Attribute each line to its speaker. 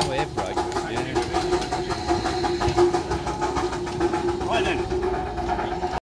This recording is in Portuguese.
Speaker 1: carro é, bro.